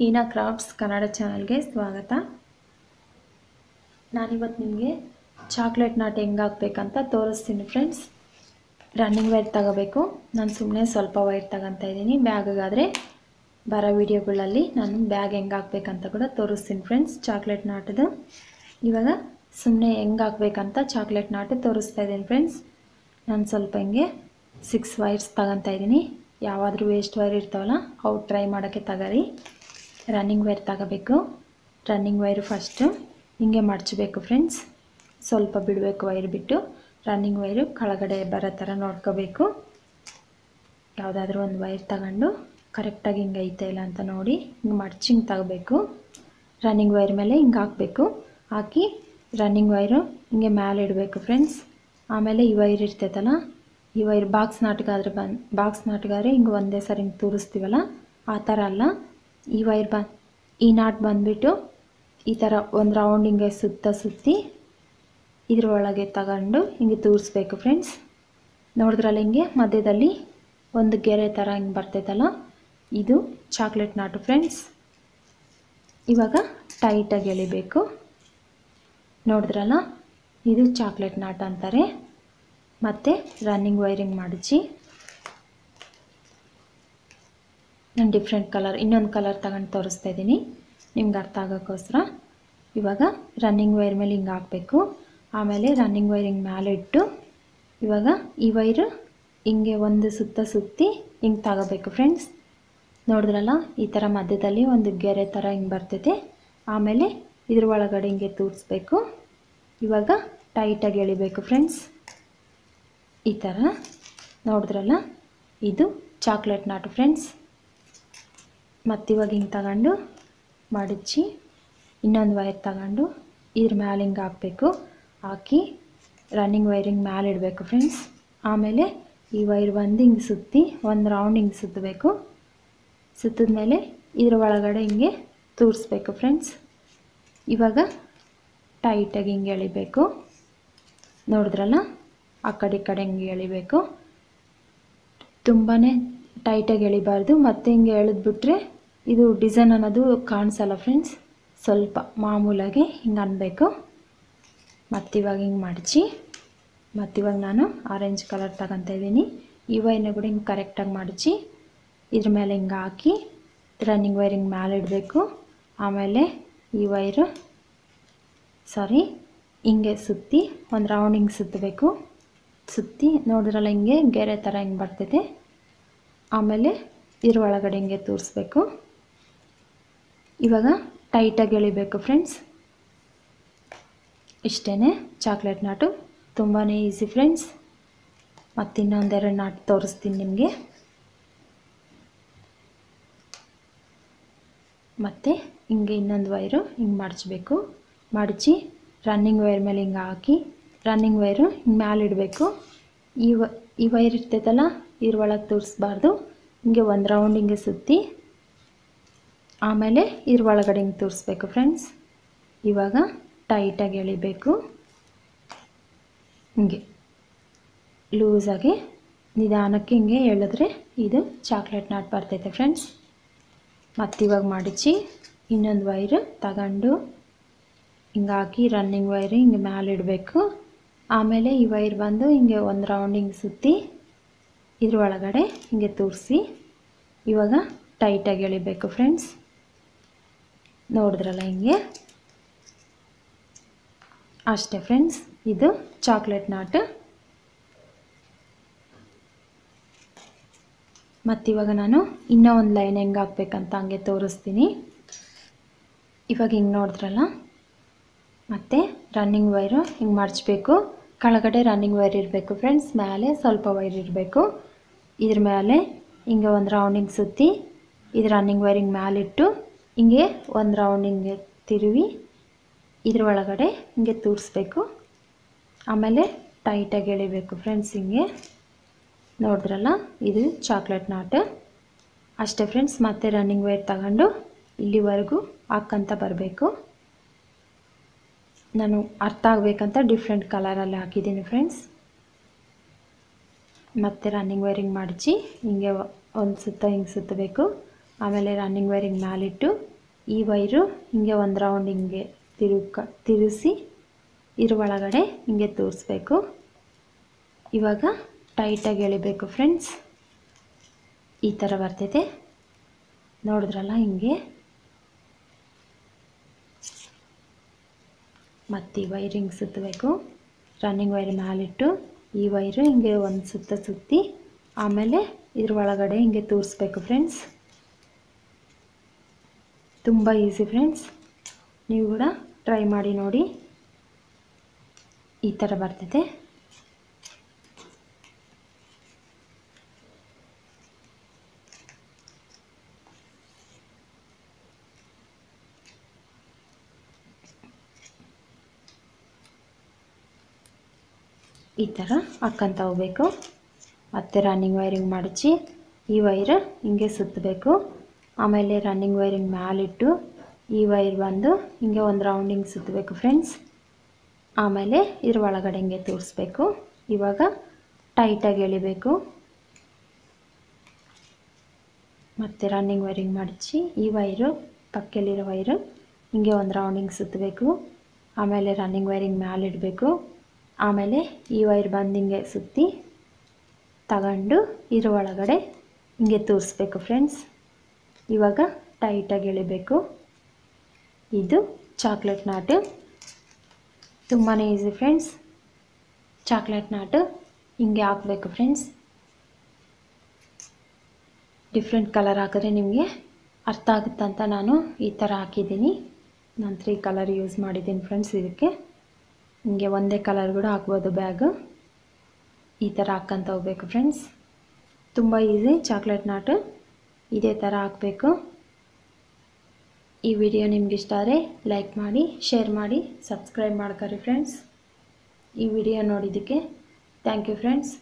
ಹೀನಾ crafts Kannada ಚಾನಲ್ಗೆ ಸ್ವಾಗತ. ನಾನಿವತ್ತು ನಿಮಗೆ ಚಾಕ್ಲೇಟ್ ನಾಟ್ ಹೆಂಗೆ ಹಾಕ್ಬೇಕಂತ ತೋರಿಸ್ತೀನಿ ಫ್ರೆಂಡ್ಸ್. ರನ್ನಿಂಗ್ ವೈರ್ ತಗೋಬೇಕು. ನಾನು ಸುಮ್ಮನೆ ಸ್ವಲ್ಪ ವೈರ್ ತಗೊತಾ ಇದ್ದೀನಿ. ಬ್ಯಾಗಿಗಾದರೆ ಬರೋ ವೀಡಿಯೋಗಳಲ್ಲಿ ನಾನು ಬ್ಯಾಗ್ ಹೆಂಗೆ ಹಾಕ್ಬೇಕಂತ ಕೂಡ ತೋರಿಸ್ತೀನಿ ಫ್ರೆಂಡ್ಸ್ ಚಾಕ್ಲೇಟ್ ನಾಟದು. ಇವಾಗ ಸುಮ್ಮನೆ ಹೆಂಗೆ ಹಾಕ್ಬೇಕಂತ ಚಾಕ್ಲೇಟ್ ನಾಟು ತೋರಿಸ್ತಾ ಇದ್ದೀನಿ ಫ್ರೆಂಡ್ಸ್. ನಾನು ಸ್ವಲ್ಪ ಹಿಂಗೆ ಸಿಕ್ಸ್ ವೈರ್ಸ್ ತಗೊತಾ ಇದ್ದೀನಿ. ಯಾವಾದರೂ ವೇಸ್ಟ್ ವೈರ್ ಇರ್ತಾವಲ್ಲ ಅವು ಟ್ರೈ ಮಾಡೋಕ್ಕೆ ತಗೋರಿ. ರನ್ನಿಂಗ್ ವೈರ್ ತಗೋಬೇಕು. ರನ್ನಿಂಗ್ ವೈರು ಫಸ್ಟು ಹಿಂಗೆ ಮಡಚಬೇಕು ಫ್ರೆಂಡ್ಸ್ ಸ್ವಲ್ಪ ಬಿಡಬೇಕು ವೈರ್ ಬಿಟ್ಟು ರನ್ನಿಂಗ್ ವೈರು ಕೆಳಗಡೆ ಬರೋ ಥರ ನೋಡ್ಕೋಬೇಕು. ಯಾವುದಾದ್ರೂ ಒಂದು ವೈರ್ ತಗೊಂಡು ಕರೆಕ್ಟಾಗಿ ಹಿಂಗೆ ಐತೆ ಇಲ್ಲ ಅಂತ ನೋಡಿ ಹಿಂಗೆ ಮಡ್ಚಿ ಹಿಂಗೆ ತಗೋಬೇಕು. ರನ್ನಿಂಗ್ ವೈರ್ ಮೇಲೆ ಹಿಂಗೆ ಹಾಕಬೇಕು. ಹಾಕಿ ರನ್ನಿಂಗ್ ವೈರು ಹಿಂಗೆ ಮೇಲೆ ಇಡಬೇಕು ಫ್ರೆಂಡ್ಸ್ ಆಮೇಲೆ ಈ ವೈರ್ ಇರ್ತೈತಲ್ಲ, ಈ ವೈರ್ ಬಾಕ್ಸ್ ನಾಟಗಾದ್ರೆ ಬಂದು ಬಾಕ್ಸ್ ನಾಟಗಾದ್ರೆ ಹಿಂಗೆ ಒಂದೇ ಸರಿ ಹಿಂಗೆ ತೋರಿಸ್ತೀವಲ್ಲ, ಆ ಥರ ಅಲ್ಲ. ಈ ವೈರ್ ಬಂದು ಈ ನಾಟ್ ಬಂದುಬಿಟ್ಟು ಈ ಥರ ಒಂದು ರೌಂಡ್ ಹಿಂಗೆ ಸುತ್ತ ಸುತ್ತಿ ಇದರೊಳಗೆ ತಗೊಂಡು ಹಿಂಗೆ ತೂರಿಸ್ಬೇಕು ಫ್ರೆಂಡ್ಸ್ ನೋಡಿದ್ರಲ್ಲ ಹಿಂಗೆ ಮಧ್ಯದಲ್ಲಿ ಒಂದು ಗೆರೆ ಥರ ಹಿಂಗೆ ಬರ್ತೈತಲ್ಲ? ಇದು ಚಾಕ್ಲೇಟ್ ನಾಟು ಫ್ರೆಂಡ್ಸ್ ಇವಾಗ ಟೈಟಾಗಿ ಎಳಿಬೇಕು. ನೋಡಿದ್ರಲ್ಲ? ಇದು ಚಾಕ್ಲೇಟ್ ನಾಟ್ ಅಂತಾರೆ. ಮತ್ತು ರನ್ನಿಂಗ್ ವೈರಿಂಗ್ ಮಾಡಿಸಿ ನಾನು ಡಿಫ್ರೆಂಟ್ ಕಲರ್ ಇನ್ನೊಂದು ಕಲರ್ ತಗೊಂಡು ತೋರಿಸ್ತಾ ಇದ್ದೀನಿ ನಿಮ್ಗೆ ಅರ್ಥ ಆಗೋಕ್ಕೋಸ್ಕರ. ಇವಾಗ ರನ್ನಿಂಗ್ ವೈರ್ ಮೇಲೆ ಹಿಂಗೆ ಹಾಕಬೇಕು. ಆಮೇಲೆ ರನ್ನಿಂಗ್ ವೈರ್ ಹಿಂಗೆ ಮೇಲೆ ಇಟ್ಟು, ಇವಾಗ ಈ ವೈರು ಹಿಂಗೆ ಒಂದು ಸುತ್ತ ಸುತ್ತಿ ಹಿಂಗೆ ತಗೋಬೇಕು ಫ್ರೆಂಡ್ಸ್ ನೋಡಿದ್ರಲ್ಲ, ಈ ಥರ ಮಧ್ಯದಲ್ಲಿ ಒಂದು ಗೆರೆ ಥರ ಹಿಂಗೆ ಬರ್ತೈತೆ. ಆಮೇಲೆ ಇದ್ರ ಒಳಗಡೆ ಹಿಂಗೆ ತೂರಿಸ್ಬೇಕು. ಇವಾಗ ಟೈಟಾಗಿ ಎಳಿಬೇಕು ಫ್ರೆಂಡ್ಸ್ ಈ ಥರ ನೋಡಿದ್ರಲ್ಲ, ಇದು ಚಾಕ್ಲೇಟ್ ನಾಟು ಫ್ರೆಂಡ್ಸ್ ಮತ್ತಿವಾಗ ಹಿಂಗೆ ತಗೊಂಡು ಮಡಚಿ ಇನ್ನೊಂದು ವೈರ್ ತಗೊಂಡು ಇದ್ರ ಮ್ಯಾಲೆ ಹಿಂಗೆ ಹಾಕಬೇಕು. ಹಾಕಿ ರನ್ನಿಂಗ್ ವೈರಿಂಗ್ ಮ್ಯಾಲೆ ಇಡಬೇಕು ಫ್ರೆಂಡ್ಸ್ ಆಮೇಲೆ ಈ ವೈರ್ ಬಂದು ಹಿಂಗೆ ಸುತ್ತಿ ಒಂದು ರೌಂಡ್ ಹಿಂಗೆ ಸುತ್ತಬೇಕು ಸುತ್ತಿದ ಮೇಲೆ ಇದ್ರ ಒಳಗಡೆ ಹಿಂಗೆ ತೂರಿಸ್ಬೇಕು ಫ್ರೆಂಡ್ಸ್ ಇವಾಗ ಟೈಟಾಗಿ ಹಿಂಗೆ ಎಳಿಬೇಕು. ನೋಡಿದ್ರಲ್ಲ? ಆ ಕಡೆ ಈ ಕಡೆ ಹಿಂಗೆ ಎಳಿಬೇಕು. ತುಂಬಾ ಟೈಟಾಗಿ ಎಳಿಬಾರ್ದು. ಮತ್ತೆ ಹಿಂಗೆ ಎಳೆದ್ಬಿಟ್ರೆ ಇದು ಡಿಸೈನ್ ಅನ್ನೋದು ಕಾಣಿಸಲ್ಲ ಫ್ರೆಂಡ್ಸ್ ಸ್ವಲ್ಪ ಮಾಮೂಲಾಗಿ ಹಿಂಗೆ ಅನ್ಬೇಕು. ಮತ್ತಿವಾಗ ಹಿಂಗೆ ಮಡಚಿ. ಮತ್ತಿವಾಗ ನಾನು ಆರೆಂಜ್ ಕಲರ್ ತಗೊತಾ ಇದ್ದೀನಿ. ಈ ವೈರ್ನ ಕೂಡ ಹಿಂಗೆ ಕರೆಕ್ಟಾಗಿ ಮಡಚಿ. ಇದ್ರ ಮೇಲೆ ಹಿಂಗೆ ಹಾಕಿ ರನ್ನಿಂಗ್ ವೈರ್ ಹಿಂಗೆ ಮೇಲೆ ಇಡಬೇಕು. ಆಮೇಲೆ ಈ ವೈರು ಸಾರಿ ಹಿಂಗೆ ಸುತ್ತಿ ಒಂದು ರೌಂಡ್ ಹಿಂಗೆ ಸುತ್ತಬೇಕು ಸುತ್ತಿ ನೋಡಿದ್ರಲ್ಲ ಹಿಂಗೆ ಗೆರೆ ಥರ ಹಿಂಗೆ ಬರ್ತೈತೆ. ಆಮೇಲೆ ಇದ್ರ ಒಳಗಡೆ ಹಿಂಗೆ ತೂರಿಸ್ಬೇಕು. ಇವಾಗ ಟೈಟಾಗಿ ಎಳಿಬೇಕು ಫ್ರೆಂಡ್ಸ್ ಇಷ್ಟೇ ಚಾಕ್ಲೇಟ್ ನಾಟು ತುಂಬಾ ಈಸಿ ಫ್ರೆಂಡ್ಸ್ ಮತ್ತು ಇನ್ನೊಂದೆರಡು ನಾಟು ತೋರಿಸ್ತೀನಿ ನಿಮಗೆ. ಮತ್ತು ಹಿಂಗೆ ಇನ್ನೊಂದು ವೈರು ಹಿಂಗೆ ಮಡಚಬೇಕು ಮಡಚಿ ರನ್ನಿಂಗ್ ವೈರ್ ಮೇಲೆ ಹಿಂಗೆ ಹಾಕಿ ರನ್ನಿಂಗ್ ವೈರು ಹಿಂಗೆ ಮ್ಯಾಲೆ ಇಡಬೇಕು. ಈ ವೈರ್ ಇರ್ತೈತಲ್ಲ ಇದ್ರ ಒಳಗೆ ತೋರಿಸ್ಬಾರ್ದು. ಹಿಂಗೆ ಒಂದು ರೌಂಡ್ ಹಿಂಗೆ ಸುತ್ತಿ ಆಮೇಲೆ ಇದ್ರ ಒಳಗಡೆ ಹಿಂಗೆ ತೋರಿಸ್ಬೇಕು ಫ್ರೆಂಡ್ಸ್ ಇವಾಗ ಟೈಟಾಗಿ ಎಳಿಬೇಕು. ಹಿಂಗೆ. ಲೂಸಾಗಿ ನಿಧಾನಕ್ಕೆ ಹಿಂಗೆ ಎಳೆದ್ರೆ ಇದು ಚಾಕ್ಲೇಟ್ ನಾಟ್ ಬರ್ತೈತೆ ಫ್ರೆಂಡ್ಸ್ ಮತ್ತಿವಾಗ ಮಡಚಿ ಇನ್ನೊಂದು ವೈರು ತಗೊಂಡು ಹಿಂಗೆ ಹಾಕಿ ರನ್ನಿಂಗ್ ವೈರ್ ಹಿಂಗೆ ಮ್ಯಾಲೆ ಇಡಬೇಕು. ಆಮೇಲೆ ಈ ವೈರ್ ಬಂದು ಹಿಂಗೆ ಒಂದು ರೌಂಡ್ ಸುತ್ತಿ ಇದ್ರ ಒಳಗಡೆ ಹಿಂಗೆ ತೋರಿಸಿ ಇವಾಗ ಟೈಟಾಗಿ ಎಳಿಬೇಕು ಫ್ರೆಂಡ್ಸ್ ನೋಡಿದ್ರಲ್ಲ ಹಿಂಗೆ? ಅಷ್ಟೇ ಫ್ರೆಂಡ್ಸ್ ಇದು ಚಾಕ್ಲೇಟ್ ನಾಟ್ ಮತ್ತಿವಾಗ ನಾನು ಇನ್ನೂ ಒಂದು ಲೈನ್ ಹೆಂಗೆ ಹಾಕ್ಬೇಕಂತ ಹಂಗೆ ತೋರಿಸ್ತೀನಿ. ಇವಾಗ ಹಿಂಗೆ ನೋಡಿದ್ರಲ್ಲ? ಮತ್ತು ರನ್ನಿಂಗ್ ವೈರು ಹಿಂಗೆ ಮಡಚಬೇಕು ಕೆಳಗಡೆ ರನ್ನಿಂಗ್ ವೈರ್ ಇರಬೇಕು ಫ್ರೆಂಡ್ಸ್ ಮೇಲೆ ಸ್ವಲ್ಪ ವೈರ್ ಇರಬೇಕು. ಇದ್ರ ಮೇಲೆ ಹಿಂಗೆ ಒಂದು ರೌಂಡಿಂಗ್ ಸುತ್ತಿ ಇದು ರನ್ನಿಂಗ್ ವೈರಿಂಗ್ ಮೇಲಿಟ್ಟು ಹಿಂಗೆ ಒಂದು ರೌಂಡ್ ಹಿಂಗೆ ತಿರುವಿ, ಇದ್ರ ಒಳಗಡೆ ಹಿಂಗೆ ತೂರಿಸ್ಬೇಕು. ಆಮೇಲೆ ಟೈಟಾಗಿ ಎಳಿಬೇಕು ಫ್ರೆಂಡ್ಸ್ ಹಿಂಗೆ. ನೋಡಿದ್ರಲ್ಲ, ಇದು ಚಾಕ್ಲೇಟ್ ನಾಟ್ ಅಷ್ಟೇ ಫ್ರೆಂಡ್ಸ್ ಮತ್ತೆ ರನ್ನಿಂಗ್ ವೇರ್ ತಗೊಂಡು ಇಲ್ಲಿವರೆಗೂ ಹಾಕ್ಕಂತ ಬರಬೇಕು. ನಾನು ಅರ್ಥ ಆಗಬೇಕಂತ ಡಿಫ್ರೆಂಟ್ ಕಲರಲ್ಲಿ ಹಾಕಿದ್ದೀನಿ ಫ್ರೆಂಡ್ಸ್ ಮತ್ತೆ ರನ್ನಿಂಗ್ ವೈರಿಂಗ್ ಮಾಡಿಸಿ, ಹಿಂಗೆ ಒಂದು ಸುತ್ತ ಹಿಂಗೆ ಸುತ್ತಬೇಕು. ಆಮೇಲೆ ರನ್ನಿಂಗ್ ವೈರಿಂಗ್ ಮ್ಯಾಲಿಟ್ಟು ಈ ವೈರು ಹಿಂಗೆ ಒಂದು ರೌಂಡ್ ಹಿಂಗೆ ತಿರುಕ ತಿರುಗಿಸಿ ಇದ್ರ ಒಳಗಡೆ ಹಿಂಗೆ ತೋರಿಸ್ಬೇಕು. ಇವಾಗ ಟೈಟಾಗಿ ಎಳಿಬೇಕು ಫ್ರೆಂಡ್ಸ್ ಈ ಥರ ಬರ್ತೈತೆ. ನೋಡಿದ್ರಲ್ಲ ಹಿಂಗೆ? ಮತ್ತು ಈ ವೈರಿಂಗ್ ಸುತ್ತಬೇಕು. ರನ್ನಿಂಗ್ ವೈರ್ ಮ್ಯಾಲಿಟ್ಟು ಈ ವೈರು ಹಿಂಗೆ ಒಂದು ಸುತ್ತ ಸುತ್ತಿ ಆಮೇಲೆ ಇದ್ರ ಒಳಗಡೆ ಹಿಂಗೆ ತೋರಿಸ್ಬೇಕು ಫ್ರೆಂಡ್ಸ್ ತುಂಬ ಈಸಿ ಫ್ರೆಂಡ್ಸ್ ನೀವು ಕೂಡ ಟ್ರೈ ಮಾಡಿ ನೋಡಿ. ಈ ಥರ ಬರ್ತದೆ. ಈ ಥರ ಹಾಕ್ಕಂತ ಹೋಗ್ಬೇಕು. ಮತ್ತು ರನ್ನಿಂಗ್ ವೈರಿಂಗ್ ಮಾಡಿಸಿ. ಈ ವೈರ್ ಹಿಂಗೆ ಸುತ್ತಬೇಕು. ಆಮೇಲೆ ರನ್ನಿಂಗ್ ವೈರಿಂಗ್ ಮ್ಯಾಲಿಟ್ಟು ಈ ವೈರ್ ಬಂದು ಹಿಂಗೆ ಒಂದು ರೌಂಡಿಂಗ್ ಸುತ್ತಬೇಕು ಫ್ರೆಂಡ್ಸ್ ಆಮೇಲೆ ಇದ್ರ ಒಳಗಡೆ ಹಿಂಗೆ ತೋರಿಸ್ಬೇಕು. ಇವಾಗ ಟೈಟಾಗಿ ಎಳಿಬೇಕು. ಮತ್ತು ರನ್ನಿಂಗ್ ವೈರಿಂಗ್ ಮಡಚಿ ಈ ವೈರು ಪಕ್ಕದಲ್ಲಿರೋ ವೈರು ಹಿಂಗೆ ಒಂದು ರೌಂಡಿಂಗ್ ಸುತ್ತಬೇಕು ಆಮೇಲೆ ರನ್ನಿಂಗ್ ವೈರಿಂಗ್ ಮ್ಯಾಲಿಡಬೇಕು ಆಮೇಲೆ ಈ ವೈರ್ ಬಂದು ಹಿಂಗೆ ಸುತ್ತಿ ತಗೊಂಡು ಇದ್ರ ಒಳಗಡೆ ಹಿಂಗೆ ತೋರಿಸ್ಬೇಕು ಫ್ರೆಂಡ್ಸ್ ಇವಾಗ ಟೈಟಾಗಿ ಎಳಿಬೇಕು. ಇದು ಚಾಕ್ಲೇಟ್ ನಾಟು. ತುಂಬಾ ಈಸಿ ಫ್ರೆಂಡ್ಸ್ ಚಾಕ್ಲೇಟ್ ನಾಟು ಹಿಂಗೆ ಹಾಕಬೇಕು ಫ್ರೆಂಡ್ಸ್ ಡಿಫ್ರೆಂಟ್ ಕಲರ್ ಹಾಕಿದ್ರೆ ನಿಮಗೆ ಅರ್ಥ ಆಗುತ್ತಂತ ನಾನು ಈ ಥರ ಹಾಕಿದ್ದೀನಿ. ನಾನು ತ್ರೀ ಕಲರ್ ಯೂಸ್ ಮಾಡಿದ್ದೀನಿ ಫ್ರೆಂಡ್ಸ್ ಇದಕ್ಕೆ. ಹಿಂಗೆ ಒಂದೇ ಕಲರ್ ಕೂಡ ಹಾಕ್ಬೋದು ಬ್ಯಾಗು ಈ ಥರ ಹಾಕ್ಕೊಂತ ಹೋಗ್ಬೇಕು ಫ್ರೆಂಡ್ಸ್ ತುಂಬ ಈಸಿ ಚಾಕ್ಲೇಟ್ ನಾಟು. ಇದೇ ಥರ ಹಾಕಬೇಕು. ಈ ವಿಡಿಯೋ ನಿಮ್ಗೆ ಇಷ್ಟ ಆದರೆ ಲೈಕ್ ಮಾಡಿ, ಶೇರ್ ಮಾಡಿ, ಸಬ್ಸ್ಕ್ರೈಬ್ ಮಾಡ್ಕೊರಿ ಫ್ರೆಂಡ್ಸ್ ಈ ವಿಡಿಯೋ ನೋಡಿದ್ದಕ್ಕೆ ಥ್ಯಾಂಕ್ ಯು ಫ್ರೆಂಡ್ಸ್